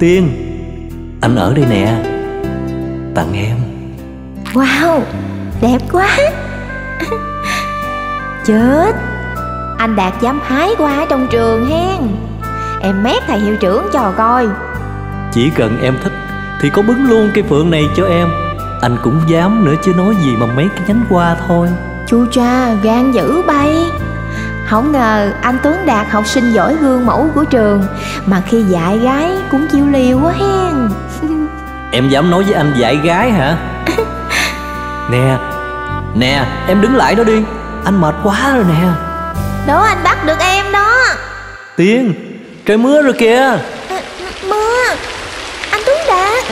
Tiên. Anh ở đây nè. Tặng em. Wow Đẹp quá. Chết. Anh Đạt dám hái qua trong trường hen. Em mét thầy hiệu trưởng cho coi. Chỉ cần em thích Thì có bứng luôn cây phượng này cho em. Anh cũng dám nữa chứ nói gì mà mấy cái nhánh hoa thôi. Chu cha gan dữ bay Không ngờ anh Tuấn Đạt học sinh giỏi gương mẫu của trường Mà khi dạy gái cũng chịu liều quá hen. Em dám nói với anh dạy gái hả? Nè Nè em đứng lại đó đi. Anh mệt quá rồi nè. Đó anh bắt được em đó. Tiên Trời mưa rồi kìa. À, Mưa. Anh Tuấn Đạt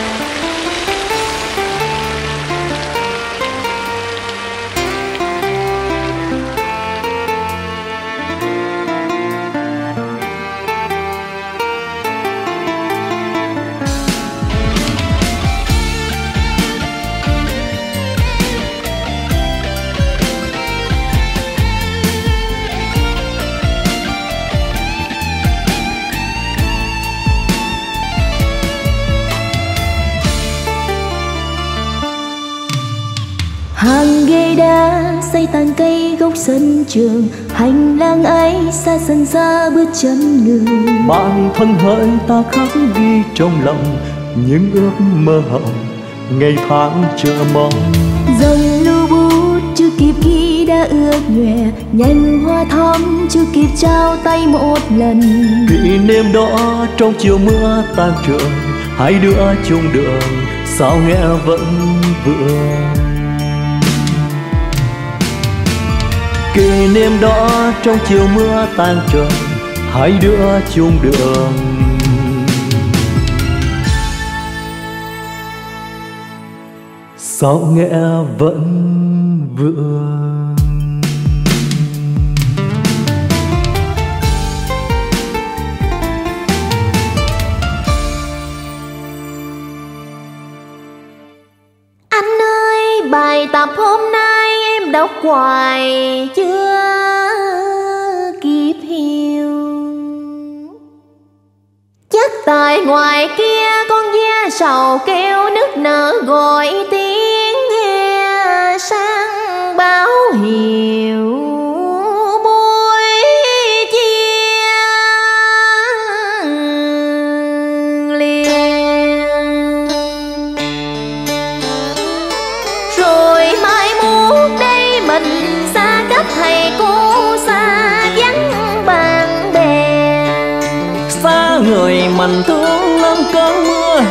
xây tàn cây gốc sân trường hành lang ấy xa dần xa bước chân người Bản thân hỡi ta khắc ghi trong lòng Những ước mơ hậu Ngày tháng chờ mong. Dòng lưu bút chưa kịp ghi đã ướt nhòe nhành hoa thắm chưa kịp trao tay một lần. Kỷ niệm đó trong chiều mưa tan trường Hai đứa chung đường Sao nghe vẫn vừa Kỷ niệm đó trong chiều mưa tan trường Hai đứa chung đường. Sao nghe vẫn vương hoài chưa kịp hiểu. Chắc tại ngoài kia, con da sầu kêu nức nở gọi tiếng nghe sang báo hiệu.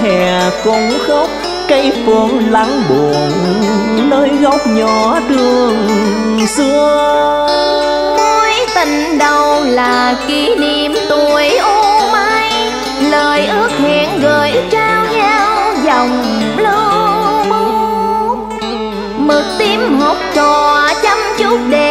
Hè cũng khóc, cây phượng lắng buồn, nơi góc nhỏ đường xưa. Mối tình đầu là kỷ niệm tuổi u mai, lời ước hẹn gửi trao nhau dòng lưu bút mực tím hột trò chăm chút đẹp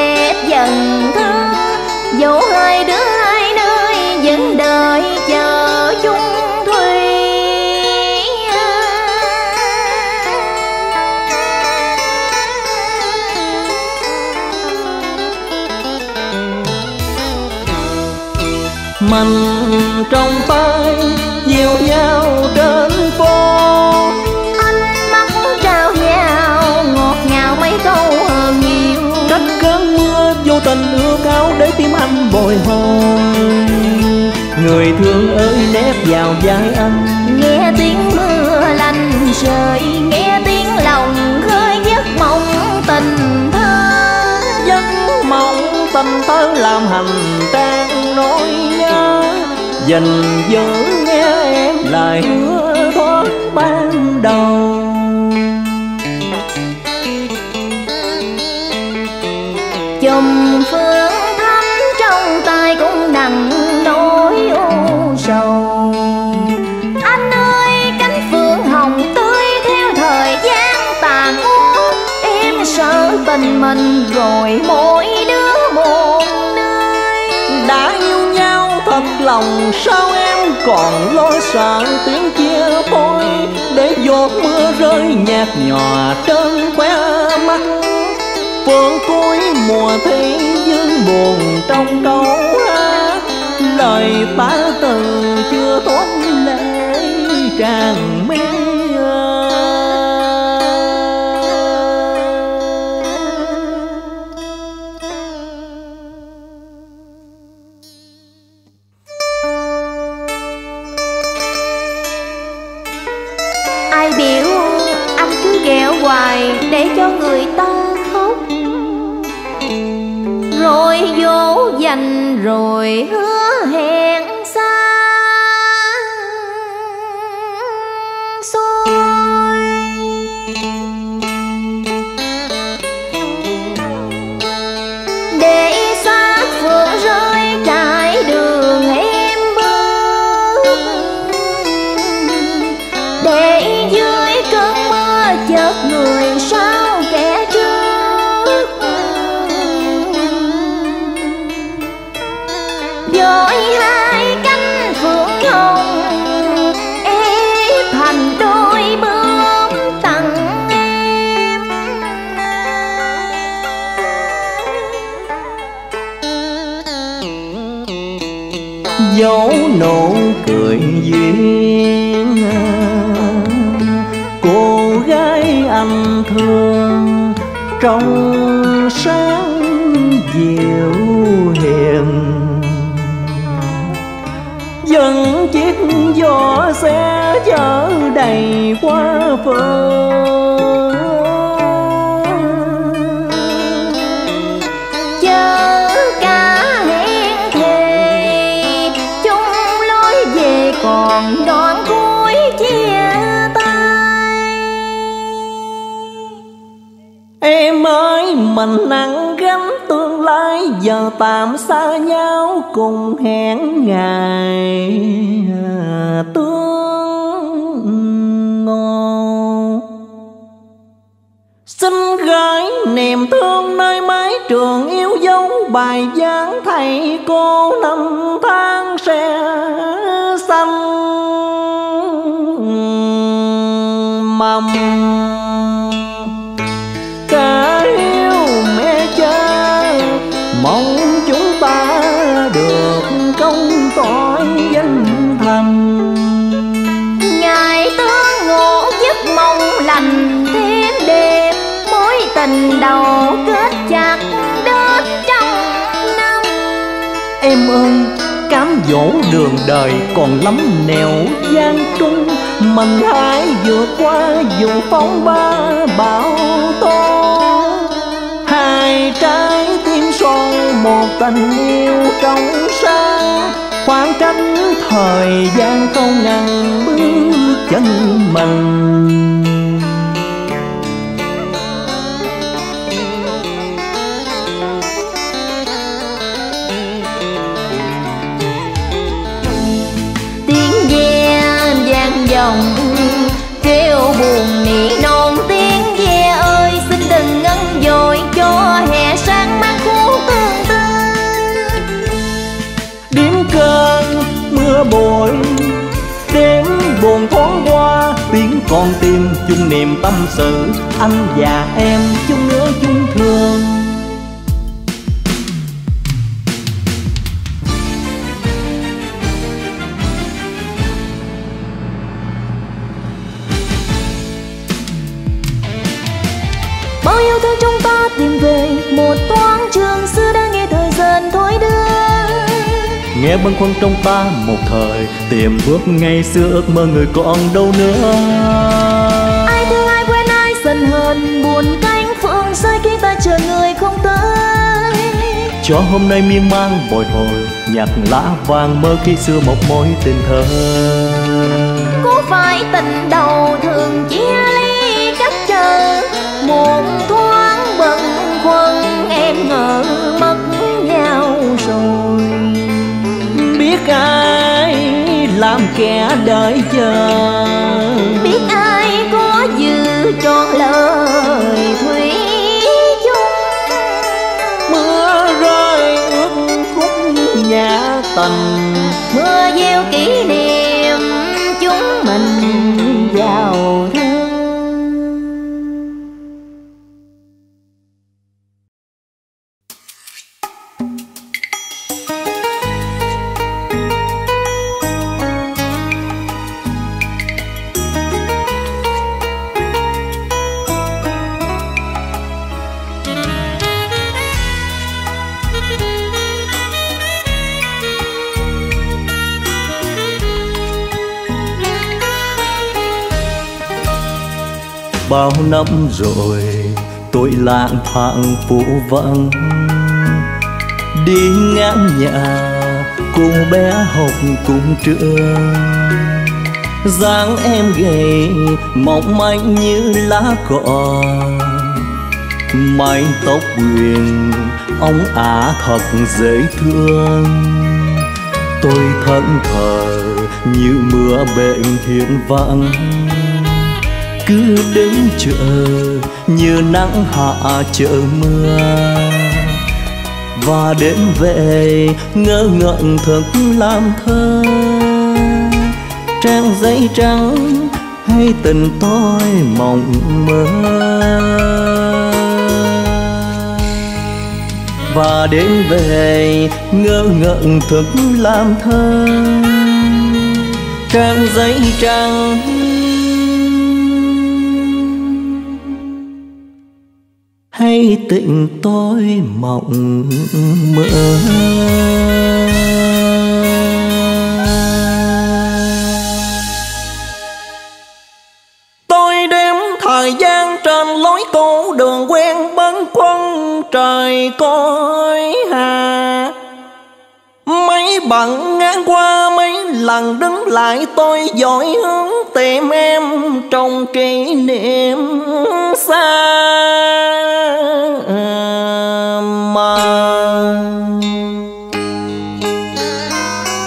trong tay dìu nhau trên phố. Ánh mắt trao nhau ngọt ngào mấy câu hờn nhiều cách cơn mưa vô tình ước ao để tim anh bồi hồi. Người thương ơi nép vào vai anh. Nghe tiếng mưa lạnh rơi nghe tiếng lòng khơi giấc mộng tình thơ. Giấc mộng tình thơ làm hành trang dành giữ nghe em lại hứa thoát ban đầu. Chùm phương thắm trong tay cũng nặng nỗi u sầu. Anh ơi, cánh phương hồng tươi theo thời gian tàn em sợ tình mình rồi mỗi lòng sao em còn lo sợ tiếng chia thôi để giọt mưa rơi nhạt nhòa trên khóe mắt. Phương cuối mùa thi dương buồn trong câu hát lời ta từ chưa tốt lệ, tràn mi rồi. Thương trong sáng dịu hiền. Dần chiếc gió xe chở đầy quá phương mình nắng gánh tương lai, Giờ tạm xa nhau cùng hẹn ngày à, tương ngộ. Xin gửi niềm thương nơi mái trường yêu dấu, bài giảng thầy cô năm tháng. Dỗ đường đời, còn lắm nẻo gian trung. Mình hãy vượt qua, dù phong ba bão tố hai trái tim son, một tình yêu trong sáng khoảng cách thời gian không ngăn bước chân mình con tim chung niềm tâm sự. Anh và em chung nghe bâng khuâng trong ta một thời tìm bước ngày xưa ước mơ người còn đâu nữa. Ai thương ai quên ai dần hờn buồn cánh phượng rơi khi ta chờ người không tới. Cho hôm nay miên man bồi hồi nhạc lá vàng mơ khi xưa một mối tình thơ. Có phải tình đầu làm kẻ đợi chờ biết ai có giữ trọn lời thủy chung. Mưa rơi ướt khúc nhà tình mưa gieo kỷ niệm bao năm rồi tôi lang thang phố vắng. Đi ngang nhà cô bé học cùng trường. Dáng em gầy, mỏng manh như lá cỏ. Mái tóc quyền ông ả thật dễ thương. Tôi thẫn thờ như mưa bệnh hiền vắng cứ đứng chợ như nắng hạ chợ mưa. Và đến về ngỡ ngẩn thức làm thơ. Trang giấy trắng hay tình tôi mộng mơ. Và đến về ngỡ ngẩn thức làm thơ. Trang giấy trắng hay tình tôi mộng mơ? Tôi đếm thời gian trên lối cũ, đường quen bấn quân trời coi hà. Mấy bận ngang qua, mấy lần đứng lại, tôi dõi hướng tìm em trong kỷ niệm xa.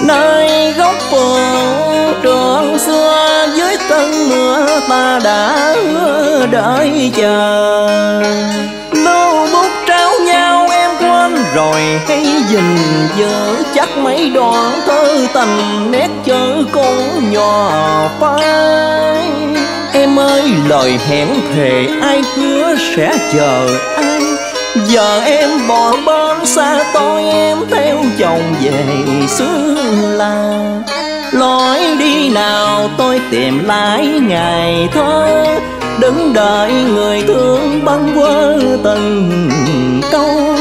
Nơi góc phường trường xưa dưới cơn mưa ta đã đợi chờ. Lưu bút trao nhau em quên rồi hay gìn giờ chắc mấy đoạn thơ tình nét chữ con nhỏ phai. Em ơi, lời hẹn thề ai hứa sẽ chờ giờ em bỏ bên xa tôi, em theo chồng về xứ la. Lối đi nào tôi tìm lại ngày thơ, đứng đợi người thương băng quơ từng câu.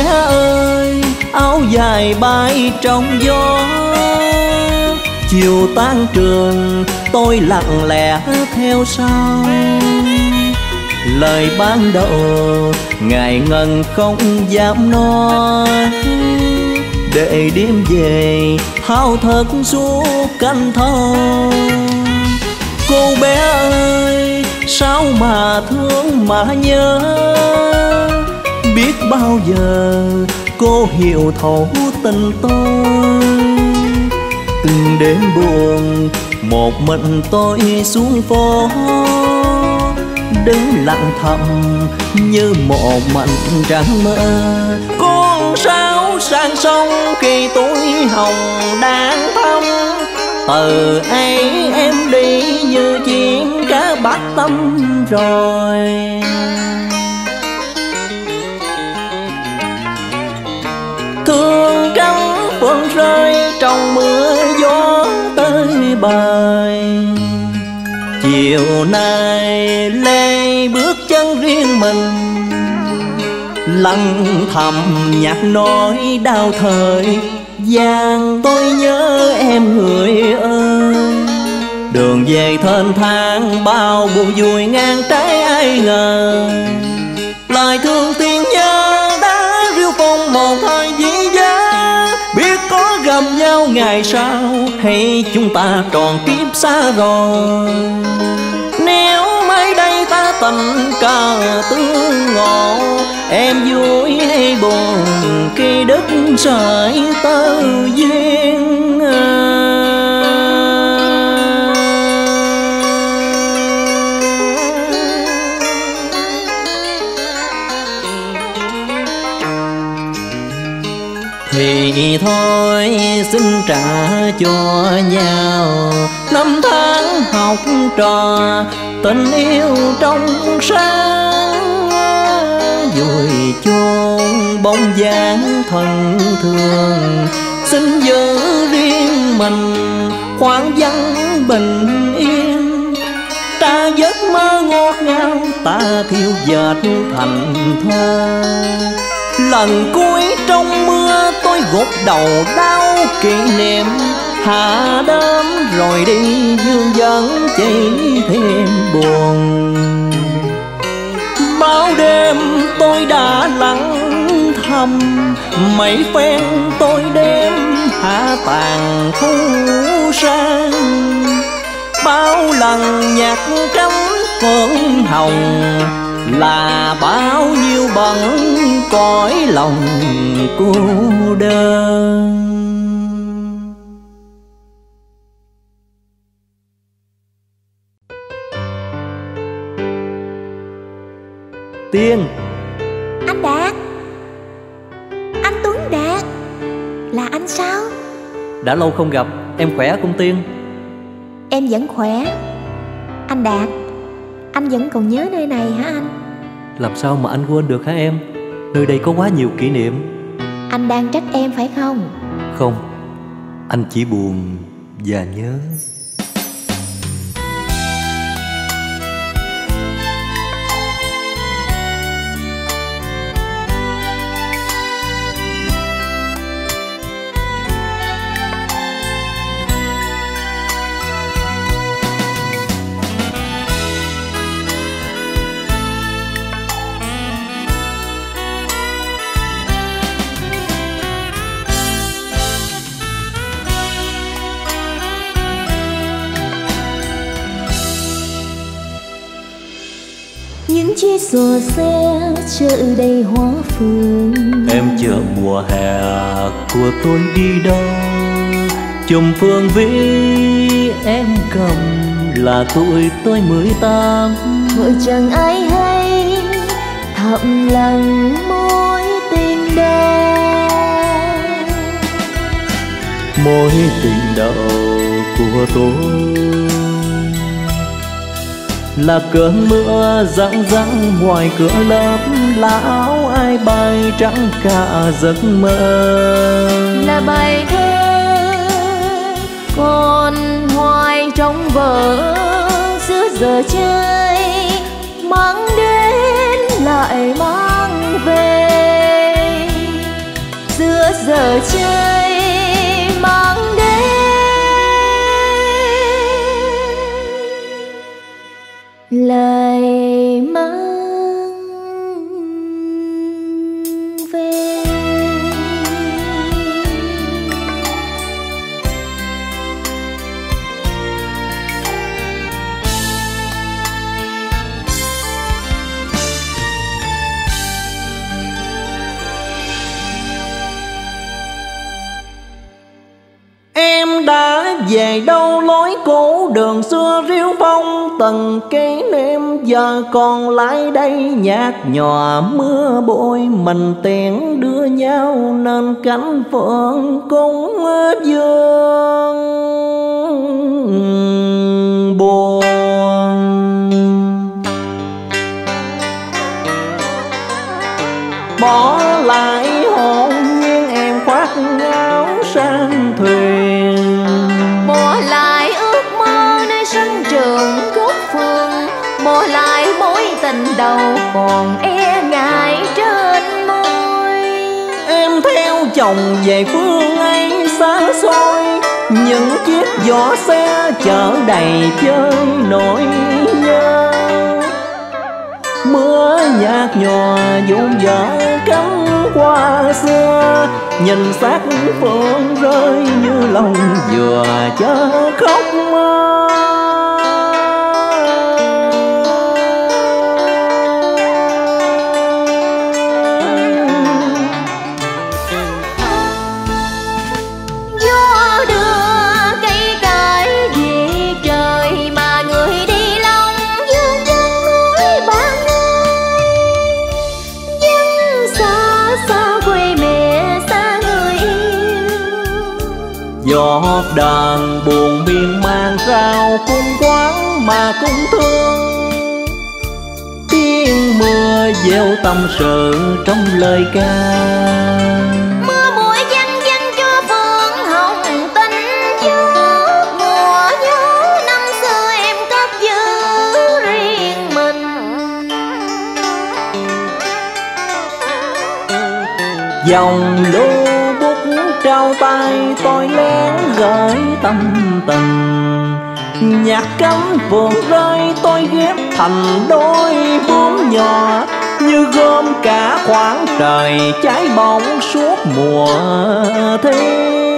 Bé ơi, áo dài bay trong gió. Chiều tan trường, tôi lặng lẽ theo sau. Lời ban đầu, ngài ngần không dám nói. Để đêm về thao thật suốt canh thâu cô bé ơi, sao mà thương mà nhớ? Biết bao giờ cô hiểu thấu tình tôi. Từng đêm buồn, một mình tôi xuống phố. Đứng lặng thầm như một mảnh trắng mơ. Con sao sang sông khi tuổi hồng đang thăm từ ờ, ấy, em đi như chuyện cá bắt tâm rồi. Thương cắm phượng rơi trong mưa gió tới bài chiều nay lê bước chân riêng mình, lặng thầm nhạc nói đau thời gian. Tôi nhớ em người ơi, đường về thênh thang bao buồn vui ngang trái ai ngờ. Lời thương tiếng ngày sau, hay chúng ta tròn kiếp xa rồi? Nếu mai đây ta tình cờ tương ngộ, em vui hay buồn khi đất sợi tơ duyên? Thì thôi xin trả cho nhau. Năm tháng học trò, tình yêu trong sáng. Vùi chôn bóng dáng thân thương. Xin giữ riêng mình, khoảng vắng bình yên. Ta giấc mơ ngọt ngào, ta thiêu dệt thành thơ. Lần cuối trong mưa tôi gục đầu đau kỷ niệm, hạ đám rồi đi dương dẫn chỉ thêm buồn. Bao đêm tôi đã lặng thầm, mấy phen tôi đêm hạ tàn thu sang. Bao lần nhạc trắng phượng hồng là bao nhiêu bận cõi lòng cô đơn. Tiên. Anh Đạt. Anh Tuấn Đạt. Là anh sao? Đã lâu không gặp Em khỏe không Tiên? Em vẫn khỏe. Anh Đạt Anh vẫn còn nhớ nơi này hả anh? Làm sao mà anh quên được hả em? Nơi đây có quá nhiều kỷ niệm. Anh đang trách em phải không? Không Anh chỉ buồn và nhớ xò xe chợ đầy hoa phương em chờ mùa hè của tôi đi đâu? Chùm phương vĩ em cầm là tuổi tôi mười tám. Vợ chẳng ai hay thầm lặng mối tình đầu mối tình đầu của tôi là cơn mưa răng răng ngoài cửa lớp là áo ai bay trắng cả giấc mơ. Là bài thơ còn hoài trong vở giữa giờ chơi mang đến lại mang về. Giữa giờ chơi lại mang về. Em đã về đâu lối cũ đường xưa riêu phong tầng cây nêm giờ còn lại đây nhạt nhòa mưa bôi mình tiện đưa nhau nên cánh phượng cũng dương buồn. Bỏ lại hồn nhiên em khoác áo sang thuyền. Bỏ lại ước mơ nơi sân trường lại mối tình đầu còn e ngại trên môi. Em theo chồng về phương ấy xa xôi, những chiếc giỏ xe chở đầy chơi nỗi nhớ. Mưa nhạt nhòa vụn vỡ cắm qua xưa, nhìn xác phượng rơi như lòng vừa chớ khóc. đàn buồn miên mang rau cung quán mà cũng thương. Tiếng mưa gieo tâm sự trong lời ca. Mưa bụi văng văng cho phượng hồng tình trước mùa gió năm xưa em cất giữ riêng mình. Dòng lưu bút trao tay tôi lén tâm tình. Nhạc cánh vườn rơi, tôi ghép thành đôi bướm nhỏ, như gom cả khoảng trời trái bóng suốt mùa thi.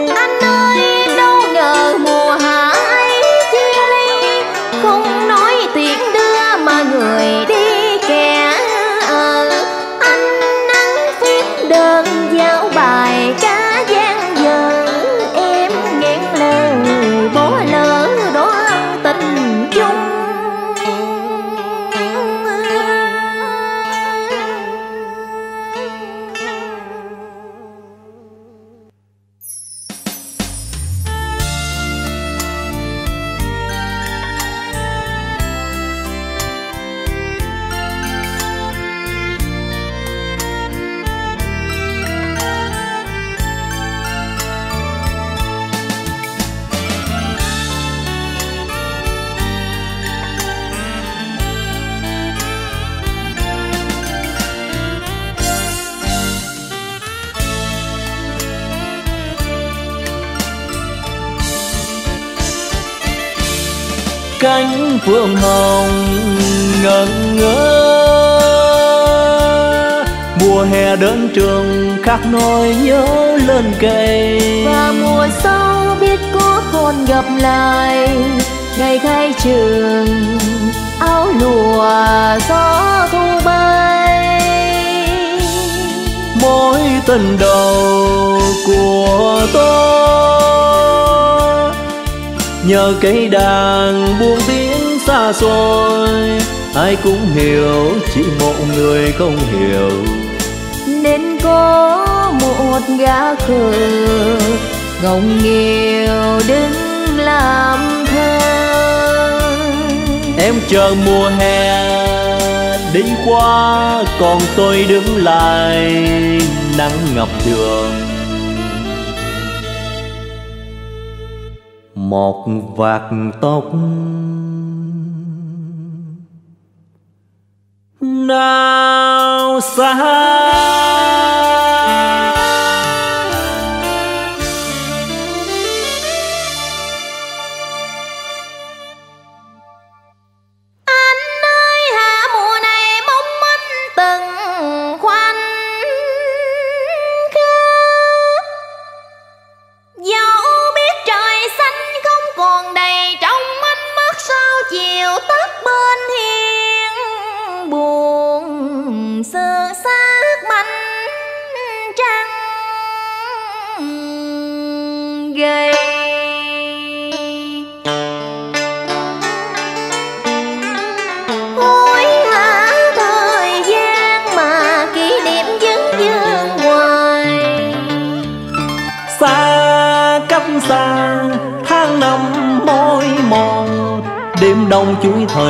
Cánh phương hồng ngẩn ngơ. Mùa hè đến trường khắc nỗi nhớ lên cây và mùa sau biết có còn gặp lại. Ngày khai trường áo lụa gió thu bay. Mối tình đầu của tôi nhờ cây đàn buông tiếng xa xôi ai cũng hiểu chỉ một người không hiểu. Nên có một gã khờ ngọng nghèo đứng làm thơ. Em chờ mùa hè đi qua còn tôi đứng lại nắng ngập đường một vạt tóc. Nào xa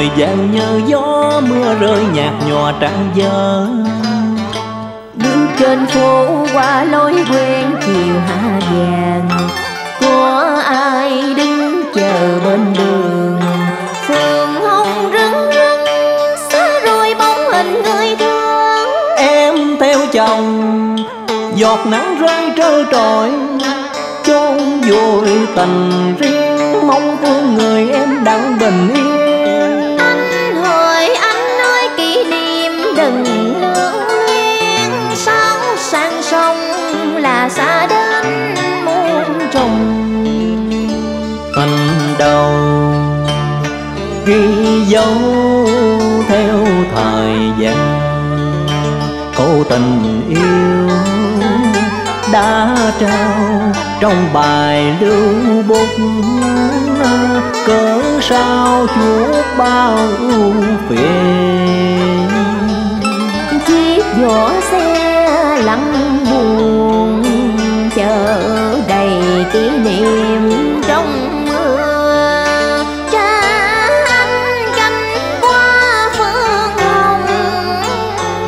thời gian nhờ gió mưa rơi nhạt nhòa trăng dơ. Đứng trên phố qua lối quen chiều hạ vàng. Có ai đứng chờ bên đường? Phường hồng rưng rưng xa rồi bóng hình người thương. Em theo chồng, giọt nắng rơi trơ trọi. Chôn vùi tình riêng, mong thương người em đặng bình yên. Xa đến muôn trùng. Tình đầu ghi dấu theo thời gian câu tình yêu đã trao trong bài lưu bút. Cớ sao chuốt bao ưu phiền? Chiếc vỏ xe lặng buồn kỷ niệm trong mưa. Cha anh canh qua phương hồng.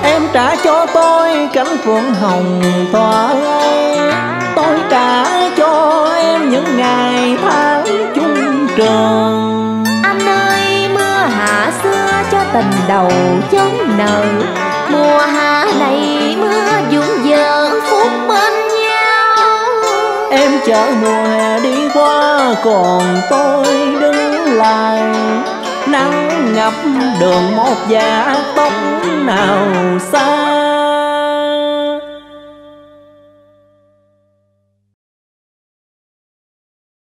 Em trả cho tôi cánh phượng hồng tỏa ấy tôi trả cho em những ngày tháng chung trường. Anh ơi mưa hạ xưa cho tình đầu chốn nợ. Mùa hạ Em chở mùa hè đi qua, còn tôi đứng lại. Nắng ngập đường, một giả tóc nào xa